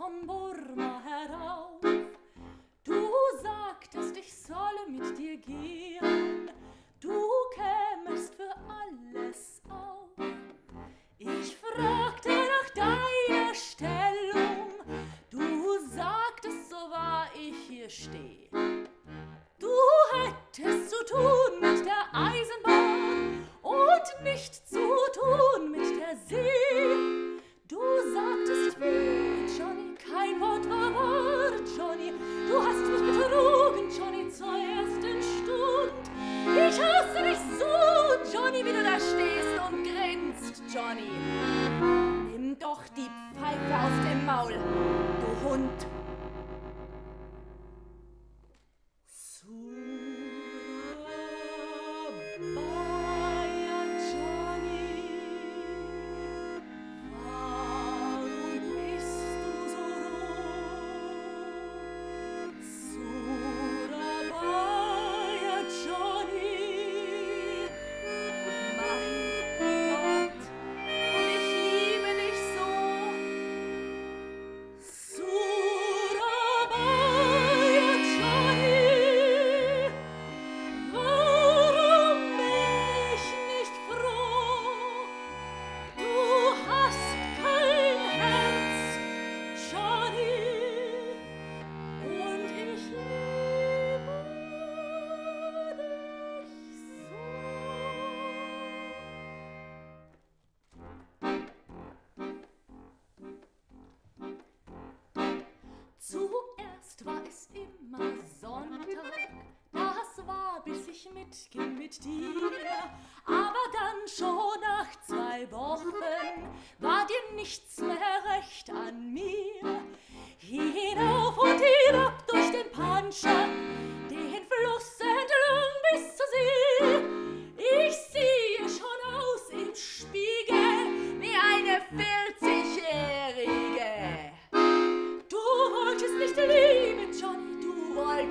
vom Burma herauf. Du sagtest, ich solle mit dir gehen, du kämest für alles auf. Ich fragte nach deiner Stellung, du sagtest, so wahr ich hier stehe. Harry. Nimm doch die Pfeife aus dem Maul, du Hund.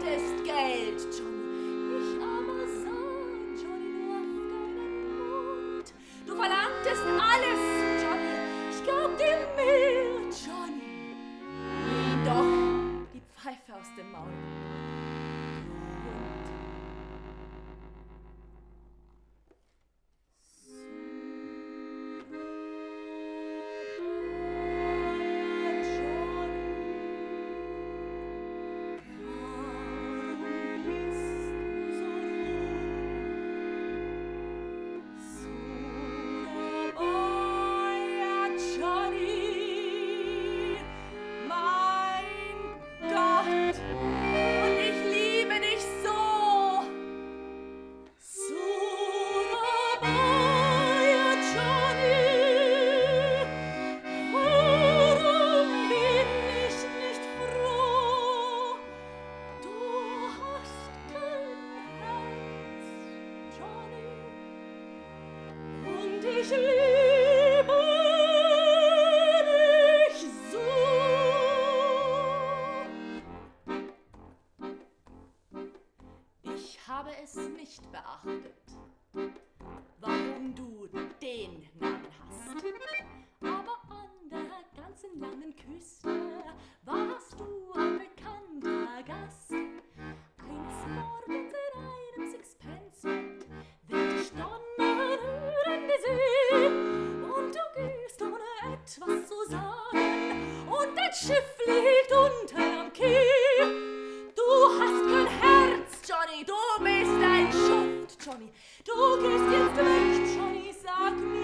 hättest Geld, Johnny. Ich aber sah, Johnny, du hast keinen Mund. Du verlangtest alles, Johnny. Ich gab dir mehr, Johnny. Doch die Pfeife aus dem Maul. Ich habe es nicht beachtet. Johnny. Du gehst jetzt weg, Johnny, sag mir.